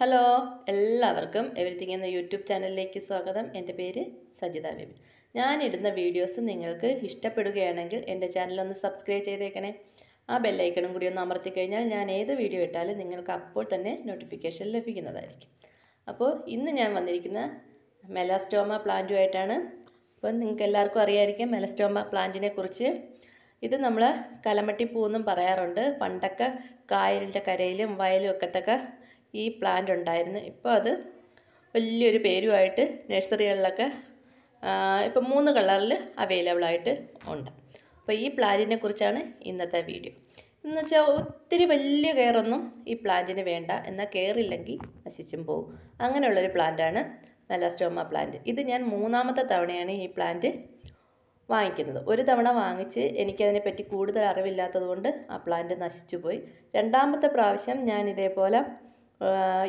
Hello എല്ലാവർക്കും everything എന്ന YouTube ചാനലിലേക്ക് സ്വാഗതം. എന്റെ പേര് സജിത ബേബി ഞാനിടുന്ന വീഡിയോസ് നിങ്ങൾക്ക് ഇഷ്ടപ്പെടുകയാണെങ്കിൽ എന്റെ ചാനലൊന്ന് സബ്സ്ക്രൈബ് ചെയ്തേക്കണേ. ആ ബെല്ലൈക്കണും കൂടി ഒന്ന് അമർത്തി കഴിഞ്ഞാൽ ഞാൻ ഏത് വീഡിയോ ഇട്ടാലും നിങ്ങൾക്ക് അപ്പോൾ തന്നെ നോട്ടിഫിക്കേഷൻ ലഭിക്കുന്നതായിരിക്കും. അപ്പോൾ ഇന്ന് ഞാൻ വന്നിരിക്കുന്ന മെലാസ്റ്റോമ പ്ലാന്റുമായിട്ടാണ് അപ്പോൾ നിങ്ങൾക്ക് എല്ലാവർക്കും അറിയായിരിക്കും മെലസ്റ്റോമ പ്ലാന്റിനെ കുറിച്ച്. ഇത് നമ്മൾ കലമട്ടി എന്നും പറയാറുണ്ട്. പണ്ടൊക്കെ കായലിന്റെ കരയിലും വയലും ഒക്കത്തൊക്കെ ഈ പ്ലാന്റ് ഉണ്ടായിരുന്നു. ഇപ്പോൾ അത് വലിയൊരു പേരുമായിട്ട് നഴ്സറികളിലൊക്കെ ഇപ്പം മൂന്ന് കളറിൽ അവൈലബിൾ ആയിട്ട് ഉണ്ട്. അപ്പോൾ ഈ പ്ലാന്റിനെ കുറിച്ചാണ് ഇന്നത്തെ വീഡിയോ എന്ന് വെച്ചാൽ ഒത്തിരി വലിയ കെയറൊന്നും ഈ പ്ലാന്റിന് വേണ്ട. എന്നാൽ കെയറില്ലെങ്കിൽ നശിച്ചും പോവും. അങ്ങനെയുള്ളൊരു പ്ലാന്റാണ് മെലാസ്റ്റോമ പ്ലാന്റ് ഇത് ഞാൻ മൂന്നാമത്തെ തവണയാണ് ഈ പ്ലാന്റ് വാങ്ങിക്കുന്നത്. ഒരു തവണ വാങ്ങിച്ച് എനിക്കതിനെപ്പറ്റി കൂടുതൽ അറിവില്ലാത്തത് കൊണ്ട് ആ പ്ലാന്റ് നശിച്ചു പോയി. രണ്ടാമത്തെ പ്രാവശ്യം ഞാൻ ഇതേപോലെ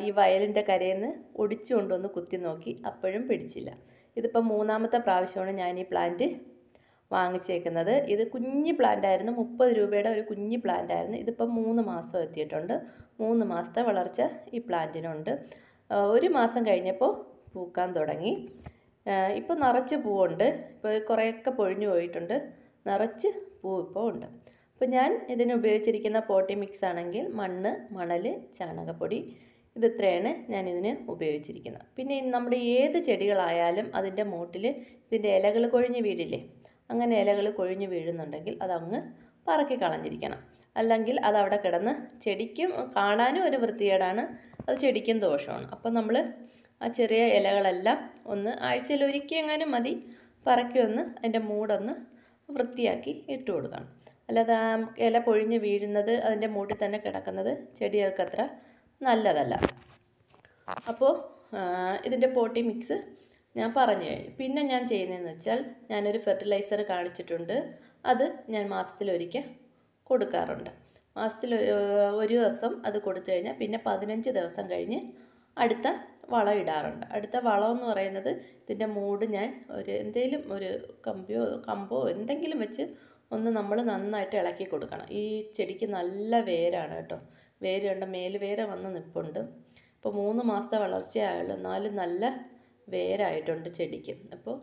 ഈ വയലിന്റെ കരയിൽ നിന്ന് ഒടിച്ചു കൊണ്ടുവന്ന് കുത്തി നോക്കി. അപ്പോഴും പിടിച്ചില്ല. ഇതിപ്പോൾ മൂന്നാമത്തെ പ്രാവശ്യമാണ് ഞാൻ ഈ പ്ലാന്റ് വാങ്ങിച്ചേക്കുന്നത്. ഇത് കുഞ്ഞ് ആയിരുന്നു മുപ്പത് രൂപയുടെ ഒരു കുഞ്ഞ് പ്ലാന്റ് ആയിരുന്നു ഇതിപ്പോൾ മൂന്ന് മാസം എത്തിയിട്ടുണ്ട്. മൂന്ന് മാസത്തെ വളർച്ച ഈ പ്ലാന്റിനുണ്ട്. ഒരു മാസം കഴിഞ്ഞപ്പോൾ പൂക്കാൻ തുടങ്ങി. ഇപ്പോൾ നിറച്ച് പൂവുണ്ട്. ഇപ്പോൾ കുറേയൊക്കെ പൊഴിഞ്ഞു പോയിട്ടുണ്ട്. നിറച്ച് പൂ ഇപ്പോൾ ഉണ്ട്. അപ്പോൾ ഞാൻ ഇതിന് ഉപയോഗിച്ചിരിക്കുന്ന പോട്ടി മിക്സ് ആണെങ്കിൽ മണ്ണ് മണൽ ചാണകപ്പൊടി ഇത് ഇത്രയാണ് ഞാൻ ഇതിന് ഉപയോഗിച്ചിരിക്കുന്നത്. പിന്നെ നമ്മുടെ ഏത് ചെടികളായാലും അതിന്റെ മൂട്ടിൽ ഇതിന്റെ ഇലകൾ കൊഴിഞ്ഞ് വീഴില്ലേ? അങ്ങനെ ഇലകൾ കൊഴിഞ്ഞ് വീഴുന്നുണ്ടെങ്കിൽ അതങ്ങ് പറക്കി കളഞ്ഞിരിക്കണം. അല്ലെങ്കിൽ അതവിടെ കിടന്ന് ചെടിക്കും കാണാനും ഒരു വൃത്തികേടാണ് അത് ചെടിക്കും ദോഷമാണ്. അപ്പം നമ്മൾ ആ ചെറിയ ഇലകളെല്ലാം ഒന്ന് ആഴ്ചയിൽ ഒരിക്കൽ എങ്ങാനും മതി പറക്കി ഒന്ന് അതിന്റെ മൂടൊന്ന് വൃത്തിയാക്കി ഇട്ട് കൊടുക്കണം. അല്ലാതെ ആ ഇല പൊഴിഞ്ഞ് വീഴുന്നത് അതിന്റെ മൂട്ടിൽ തന്നെ കിടക്കുന്നത് ചെടികൾക്ക് അത്ര നല്ലതല്ല. അപ്പോൾ ഇതിന്റെ പോട്ടി മിക്സ് ഞാൻ പറഞ്ഞു കഴിഞ്ഞു. പിന്നെ ഞാൻ ചെയ്യുന്നതെന്ന് വെച്ചാൽ ഞാനൊരു ഫെർട്ടിലൈസർ കാണിച്ചിട്ടുണ്ട്. അത് ഞാൻ മാസത്തിലൊരിക്കൽ കൊടുക്കാറുണ്ട്. മാസത്തിൽ ഒരു ദിവസം അത് കൊടുത്തു കഴിഞ്ഞാൽ പിന്നെ പതിനഞ്ച് ദിവസം കഴിഞ്ഞ് അടുത്ത വളം ഇടാറുണ്ട്. അടുത്ത വളം എന്ന് പറയുന്നത് ഇതിന്റെ മൂട് ഞാൻ ഒരു എന്തെങ്കിലും ഒരു കമ്പിയോ കമ്പോ എന്തെങ്കിലും വെച്ച് ഒന്ന് നമ്മൾ നന്നായിട്ട് ഇളക്കി കൊടുക്കണം. ഈ ചെടിക്ക് നല്ല വേരാണ് കേട്ടോ. വേര് വേരുണ്ട് മേലുവേര വന്ന് നിൽപ്പുണ്ട് ഇപ്പോൾ മൂന്ന് മാസത്തെ വളർച്ചയായുള്ളൂ. എന്നാലും നല്ല വേരായിട്ടുണ്ട് ചെടിക്ക്. അപ്പോൾ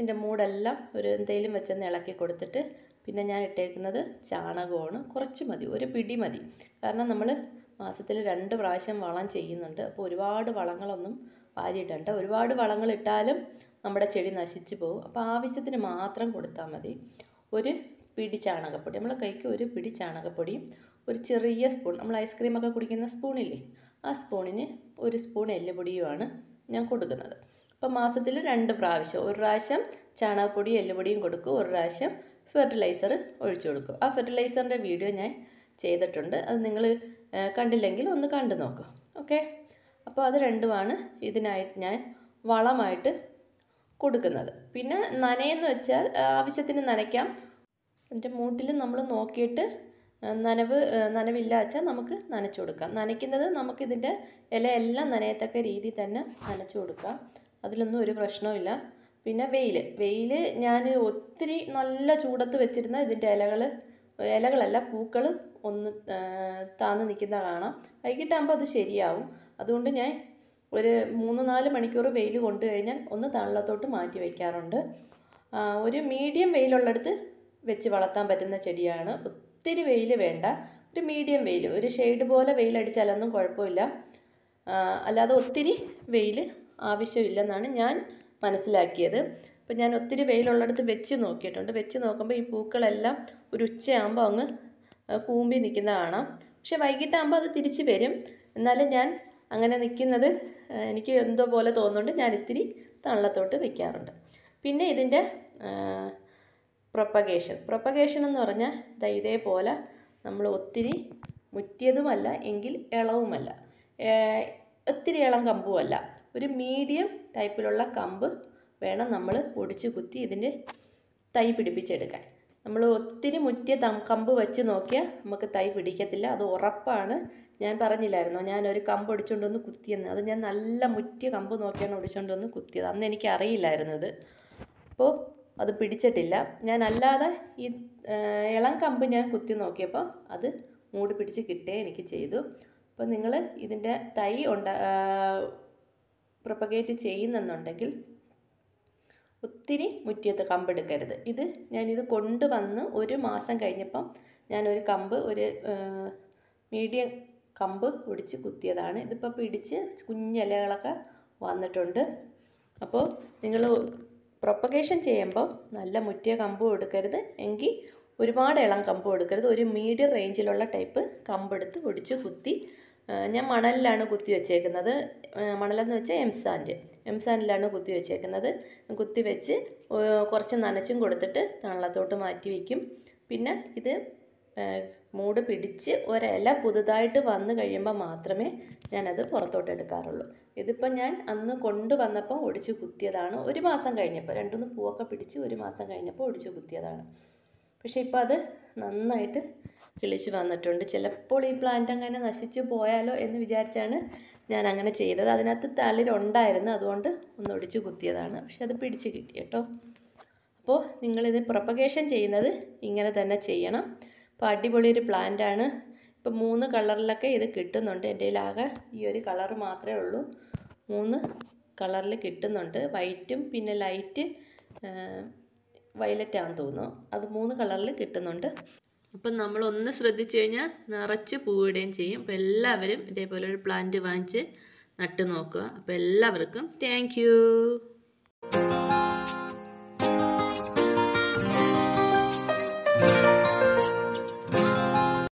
എന്റെ മൂടെല്ലാം ഒരു എന്തെങ്കിലും വെച്ചൊന്ന് ഇളക്കി കൊടുത്തിട്ട് പിന്നെ ഞാൻ ഇട്ടേക്കുന്നത് ചാണകമാണ്. കുറച്ച് മതി. ഒരു പിടി മതി. കാരണം നമ്മൾ മാസത്തിൽ രണ്ട് പ്രാവശ്യം വളം ചെയ്യുന്നുണ്ട്. അപ്പോൾ ഒരുപാട് വളങ്ങളൊന്നും വാരിയിടണ്ട. ഒരുപാട് വളങ്ങൾ ഇട്ടാലും നമ്മുടെ ചെടി നശിച്ചു പോകും. അപ്പോൾ ആവശ്യത്തിന് മാത്രം കൊടുത്താൽ മതി. ഒരു പിടി ചാണകപ്പൊടി. നമ്മൾ കൈക്ക് ഒരു പിടി ചാണകപ്പൊടിയും ഒരു ചെറിയ സ്പൂൺ. നമ്മൾ ഐസ്ക്രീമൊക്കെ കുടിക്കുന്ന സ്പൂണില്ലേ? ആ സ്പൂണിന് ഒരു സ്പൂൺ എല്ലുപൊടിയുമാണ് ഞാൻ കൊടുക്കുന്നത്. അപ്പോൾ മാസത്തിൽ രണ്ട് പ്രാവശ്യം. ഒരു പ്രാവശ്യം ചാണകപ്പൊടി എല്ലുപൊടിയും കൊടുക്കും ഒരു പ്രാവശ്യം ഫെർട്ടിലൈസർ ഒഴിച്ചു കൊടുക്കും ആ ഫെർട്ടിലൈസറിന്റെ വീഡിയോ ഞാൻ ചെയ്തിട്ടുണ്ട്. അത് നിങ്ങൾ കണ്ടില്ലെങ്കിൽ ഒന്ന് കണ്ടു നോക്കുക ഓക്കെ അപ്പോൾ അത് രണ്ടുമാണ് ഇതിനായിട്ട് ഞാൻ വളമായിട്ട് കൊടുക്കുന്നത്. പിന്നെ നനയെന്ന് വെച്ചാൽ ആവശ്യത്തിന് നനയ്ക്കാം. എന്റെ മൂട്ടിൽ നമ്മൾ നോക്കിയിട്ട് നനവ് നനവില്ല വെച്ചാൽ നമുക്ക് നനച്ചു കൊടുക്കാം. നനയ്ക്കുന്നത് നമുക്കിതിന്റെ ഇലയെല്ലാം നനയത്തക്ക രീതിയിൽ തന്നെ നനച്ചു കൊടുക്കാം. അതിലൊന്നും ഒരു പ്രശ്നവുമില്ല പിന്നെ വെയിൽ. വെയിൽ ഞാൻ ഒത്തിരി നല്ല ചൂടത്ത് വെച്ചിരുന്ന ഇതിന്റെ ഇലകൾ ഇലകളല്ല പൂക്കൾ ഒന്ന് താന്ന് നിൽക്കുന്ന കാണാം. വൈകിട്ടാകുമ്പോൾ അത് ശരിയാവും. അതുകൊണ്ട് ഞാൻ ഒരു മൂന്ന് നാല് മണിക്കൂർ വെയിൽ കൊണ്ടു കഴിഞ്ഞാൽ ഒന്ന് തണലത്തോട്ട് മാറ്റി വയ്ക്കാറുണ്ട്. ഒരു മീഡിയം വെയിലുള്ളിടത്ത് വെച്ച് വളർത്താൻ പറ്റുന്ന ചെടിയാണ്. ഒത്തിരി വെയിൽ വേണ്ട ഒരു മീഡിയം വെയിൽ. ഒരു ഷെയ്ഡ് പോലെ വെയിലടിച്ചാലൊന്നും കുഴപ്പമില്ല. അല്ലാതെ ഒത്തിരി വെയിൽ ആവശ്യമില്ലെന്നാണ് ഞാൻ മനസ്സിലാക്കിയത്. അപ്പം ഞാൻ ഒത്തിരി വെയിലുള്ളിടത്ത് വെച്ച് നോക്കിയിട്ടുണ്ട്. വെച്ച് നോക്കുമ്പോൾ ഈ പൂക്കളെല്ലാം ഒരു ഉച്ചയാകുമ്പോൾ അങ്ങ് കൂമ്പി നിൽക്കുന്ന കാണാം. പക്ഷെ വൈകിട്ടാകുമ്പോൾ അത് തിരിച്ച് വരും. എന്നാലും ഞാൻ അങ്ങനെ നിൽക്കുന്നത് എനിക്ക് എന്തോ പോലെ തോന്നുന്നുണ്ട്. ഞാൻ ഇത്തിരി തള്ളത്തോട്ട് വെക്കാറുണ്ട്. പിന്നെ ഇതിന്റെ പ്രൊപ്പഗേഷൻ. പ്രൊപ്പഗേഷൻ എന്ന് പറഞ്ഞാൽ ഇതാ ഇതേപോലെ നമ്മൾ ഒത്തിരി മുറ്റിയതുമല്ല എങ്കിൽ ഇളവുമല്ല. ഒത്തിരി ഇളം കമ്പുമല്ല. ഒരു മീഡിയം ടൈപ്പിലുള്ള കമ്പ് വേണം നമ്മൾ ഒടിച്ച് കുത്തി ഇതിന്റെ തൈ പിടിപ്പിച്ചെടുക്കാൻ. നമ്മൾ ഒത്തിരി മുറ്റിയ കമ്പ് വെച്ച് നോക്കിയാൽ നമുക്ക് തൈ പിടിക്കത്തില്ല. അത് ഉറപ്പാണ്. ഞാൻ പറഞ്ഞില്ലായിരുന്നോ? ഞാനൊരു കമ്പ് ഒടിച്ചുകൊണ്ടൊന്ന് കുത്തിയെന്ന്. അത് ഞാൻ നല്ല മുറ്റിയ കമ്പ് നോക്കിയാണ് ഒടിച്ചുകൊണ്ടൊന്ന് കുത്തിയത്. അന്ന് എനിക്ക് അറിയില്ലായിരുന്നു ഇത്. അപ്പോൾ അത് പിടിച്ചിട്ടില്ല. ഞാൻ അല്ലാതെ ഈ ഇളം കമ്പ് ഞാൻ കുത്തി നോക്കിയപ്പോൾ അത് മൂടി പിടിച്ച് കിട്ടേ എനിക്ക് ചെയ്തു. അപ്പോൾ നിങ്ങൾ ഇതിന്റെ തൈ ഉണ്ടാ പ്രൊപ്പഗേറ്റ് ചെയ്യുന്നെന്നുണ്ടെങ്കിൽ ഒത്തിരി മുറ്റിയത്ത് കമ്പെടുക്കരുത് ഇത് ഞാനിത് കൊണ്ടുവന്ന് ഒരു മാസം കഴിഞ്ഞപ്പം ഞാനൊരു കമ്പ് ഒരു മീഡിയം കമ്പ് പിടിച്ച് കുത്തിയതാണ്. ഇതിപ്പോൾ പിടിച്ച് കുഞ്ഞിലകളൊക്കെ വന്നിട്ടുണ്ട്. അപ്പോൾ നിങ്ങൾ പ്രൊപ്പഗേഷൻ ചെയ്യുമ്പോൾ നല്ല മുറ്റിയ കമ്പും എടുക്കരുത്. എങ്കിൽ ഒരുപാട് ഇളം കമ്പും എടുക്കരുത്. ഒരു മീഡിയം റേഞ്ചിലുള്ള ടൈപ്പ് കമ്പെടുത്ത് ഒടിച്ച് കുത്തി ഞാൻ മണലിലാണ് കുത്തി വെച്ചേക്കുന്നത്. മണലെന്ന് വെച്ചാൽ എംസാൻഡ്. എംസാൻഡിലാണ് കുത്തി വെച്ചേക്കുന്നത്. കുത്തി വെച്ച് കുറച്ച് നനച്ചും കൊടുത്തിട്ട് തണലത്തോട്ട് മാറ്റി വയ്ക്കും പിന്നെ ഇത് മൂട് പിടിച്ച് ഒരില പുതുതായിട്ട് വന്നു കഴിയുമ്പോൾ മാത്രമേ ഞാനത് പുറത്തോട്ട് എടുക്കാറുള്ളൂ. ഇതിപ്പോൾ ഞാൻ അന്ന് കൊണ്ടുവന്നപ്പോൾ ഒടിച്ചു കുത്തിയതാണ്. ഒരു മാസം കഴിഞ്ഞപ്പോൾ രണ്ടുമൂന്ന് പൂവൊക്കെ പിടിച്ച് ഒരു മാസം കഴിഞ്ഞപ്പോൾ ഒടിച്ചു കുത്തിയതാണ്. പക്ഷേ ഇപ്പോൾ അത് നന്നായിട്ട് കിളിച്ച് വന്നിട്ടുണ്ട്. ചിലപ്പോൾ ഈ പ്ലാന്റ് അങ്ങനെ നശിച്ചു പോയാലോ എന്ന് വിചാരിച്ചാണ് ഞാൻ അങ്ങനെ ചെയ്തത്. അതിനകത്ത് തളിരുണ്ടായിരുന്നു അതുകൊണ്ട് ഒന്ന് ഒടിച്ചു കുത്തിയതാണ്. പക്ഷെ അത് പിടിച്ച് കിട്ടി കേട്ടോ. അപ്പോൾ നിങ്ങളിത് പ്രൊപ്പഗേഷൻ ചെയ്യുന്നത് ഇങ്ങനെ തന്നെ ചെയ്യണം. അപ്പോൾ അടിപൊളി ഒരു പ്ലാന്റാണ് ഇപ്പം മൂന്ന് കളറിലൊക്കെ ഇത് കിട്ടുന്നുണ്ട്. എന്റെ കയ്യിലാകെ ഈ ഒരു കളർ മാത്രമേ ഉള്ളൂ. മൂന്ന് കളറിൽ കിട്ടുന്നുണ്ട്. വൈറ്റും പിന്നെ ലൈറ്റ് വയലറ്റ് ആണെന്ന് തോന്നുന്നു. അത് മൂന്ന് കളറിൽ കിട്ടുന്നുണ്ട്. അപ്പം നമ്മളൊന്ന് ശ്രദ്ധിച്ചു കഴിഞ്ഞാൽ നിറച്ച് പൂവിടുകയും ചെയ്യും. അപ്പോൾ എല്ലാവരും ഇതേപോലെ ഒരു പ്ലാന്റ് വാങ്ങിച്ച് നട്ടു നോക്കുക. അപ്പോൾ എല്ലാവർക്കും താങ്ക്